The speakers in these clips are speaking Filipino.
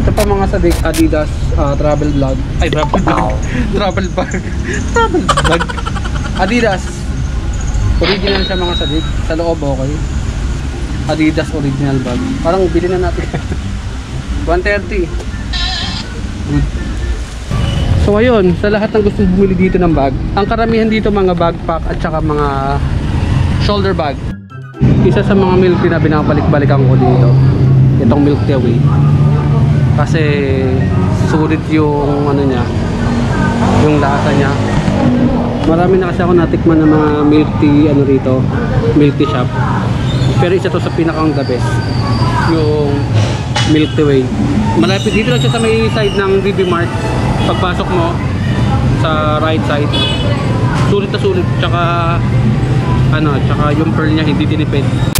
Ito pa mga sadik Adidas ah, travel vlog. Ay, travel vlog. travel bag. travel bag. Adidas. Original siya mga sadik. Sa loob okay. Adidas original bag. Parang bili na natin. 130. Good. So ayun, sa lahat ng gustong bumili dito ng bag, ang karamihan dito mga backpack at saka mga shoulder bag. Isa sa mga milk tea na binabalik-balikan ko dito, itong milk tea away. Kasi sulit yung ano niya, yung lasa niya. Marami na kasi ako natikman ng mga milk tea ano rito, milk tea shop. Pero isa to sa pinakang the best, yung milk tea way. Malapit dito lang siya sa may side ng DB Mart. Pagpasok mo sa right side, sulit na sulit. Tsaka ano, tsaka yung pearl niya hindi tinipid.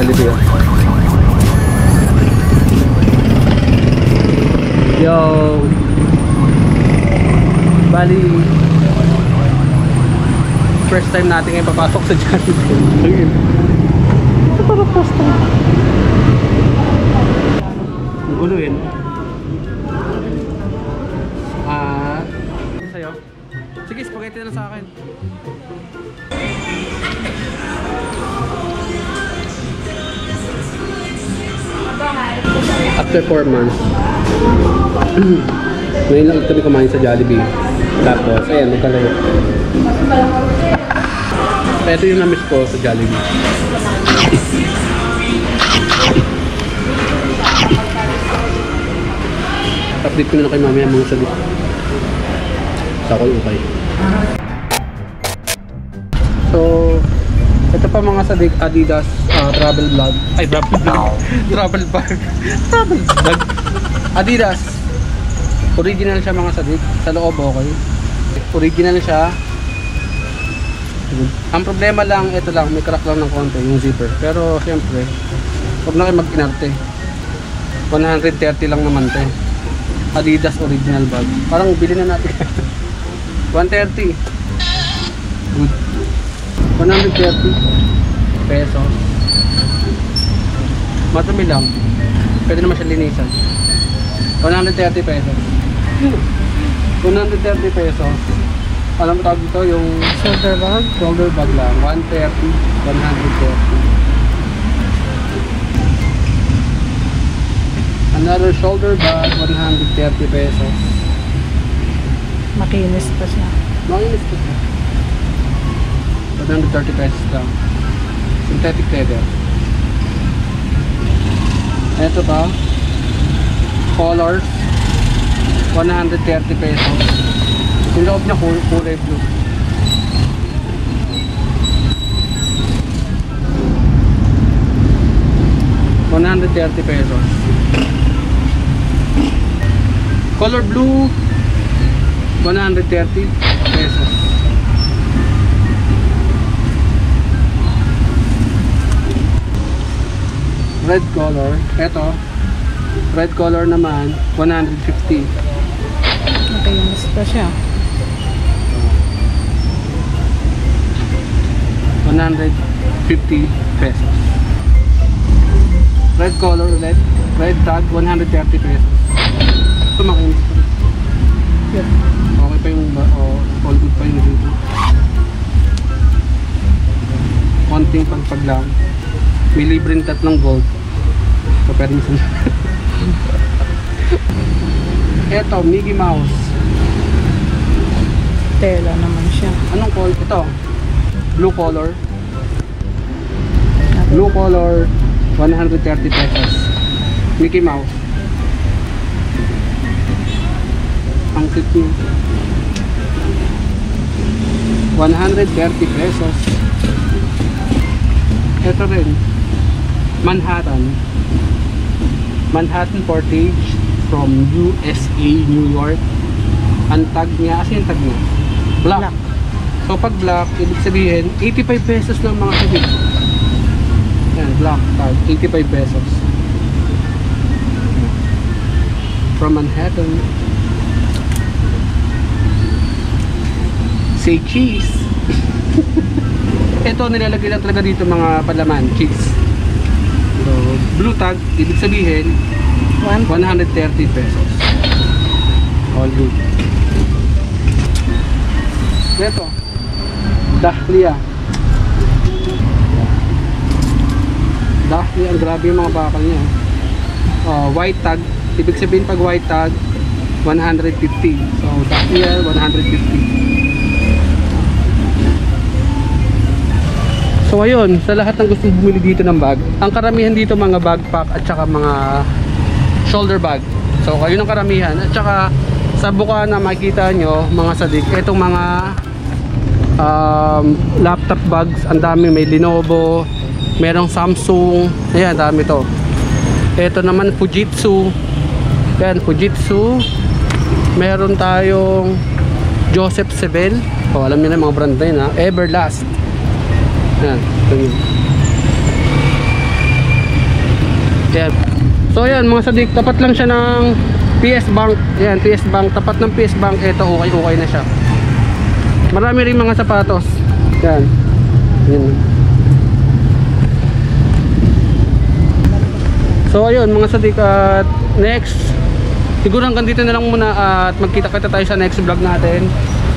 Jollibee. Yo! Bali, first time natin ngayon papasok sa Jollibee. Ito para first time. Ang gulo yun. Ah, sa'yo? Sige, spaghetti na sa akin. After 4 months, ngayon lang kami kumain sa Jollibee. Tapos, ayan, nagkalayo. Ito yung na-miss ko sa Jollibee. Update ko na lang kay mamaya mga sagot. Sa ako okay. Pa mga sadik Adidas ah, travel vlog. Ay, travel vlog. travel bag. travel bag. Adidas. Original siya mga sadik. Sa loob okay. Original siya. Ang problema lang, ito lang, may crack lang ng konti, yung zipper. Pero siyempre, huwag na kayo mag-inarte. 130 lang naman te. Adidas original bag. Parang bili na natin. 130. Good. 130 pesos. Matumi lang. Pwede naman siya linisan. 130 pesos. 130 pesos. Alam mo tawag dito yung shoulder bag? Shoulder bag lang. 130, 130. Another shoulder bag, 130 pesos. Makinis pa siya. Makinis ko siya. 130 pesos lang. Synthetic leather. Ito pa. Colors. 130 pesos. Yung loob niya kul- kulay blue. One hundred thirty pesos. Color blue, 130 pesos. Red color, eto. Red color naman, 150. Makinis pa siya. 150 pesos. Red color ulit, red tag, 130 pesos. Ito makinis pa. Yep. Okay pa yung, oh, all good pa yung dito. Konting pagpag lang. May libreng tatlong gold. So, pwede mo sa- Eto, Mickey Mouse. Tela naman siya. Anong color? Ito. Blue color. Blue color, 130 pesos. Mickey Mouse. Ang cute niya. 130 pesos. Ito rin. Manhattan. Manhattan Portage from USA, New York. Ang tag niya, kasi yung tag niya? Black. Black. So pag black, ibig sabihin, 85 pesos lang mga sabit. Yan, black tag, 85 pesos. From Manhattan. Say cheese. Ito nilalagay lang talaga dito mga palaman, cheese. Blue tag, ibig sabihin, One. 130 pesos. All good. Ito. Dahlia. Dahlia, grabe yung mga bakal niya. Oh, white tag. Ibig sabihin pag white tag, 150. So, Dahlia, 150. So ayun, sa lahat ng gustong bumili dito ng bag, ang karamihan dito mga backpack at saka mga shoulder bag. So kayo ng karamihan at saka sa buka na makikita nyo mga sadik, itong mga um, laptop bags, ang dami may Lenovo, merong Samsung, ayan dami to. Ito naman Fujitsu. Ayan Fujitsu. Meron tayong Joseph Sebel. Oh, alam niyo na mga brand na yun ha. Everlast. Yan, yun. Yan. So yan mga sadik, tapat lang siya ng PS Bank. Yan, PS Bank. Tapat ng PS Bank, ito okay-okay na siya. Marami rin mga sapatos. Yan. Yan. So ayun mga sadik at next siguro hanggang dito na lang muna at magkita-kita tayo sa next vlog natin.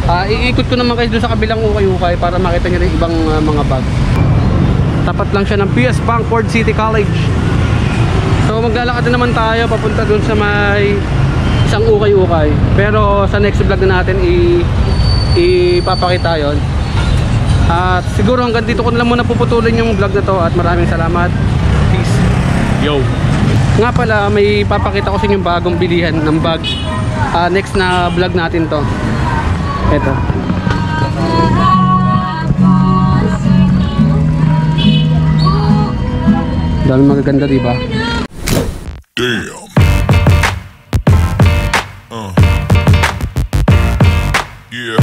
Ah, iikot ko naman kayo doon sa kabilang ukay-ukay para makita nyo rin ibang ah, mga bag. Tapat lang siya ng PS Bank Ford City College. So maglalakad na naman tayo papunta doon sa may isang ukay-ukay. Pero sa next vlog na natin i ipapakita 'yon. At siguro hanggang dito ko na lang muna puputulin yung vlog na to at maraming salamat. Peace. Yo nga pala may papakita ko sa inyo bagong bilihan ng bag. Uh, next na vlog natin to. Eto. Dami magaganda diba damn. Uh. yeah.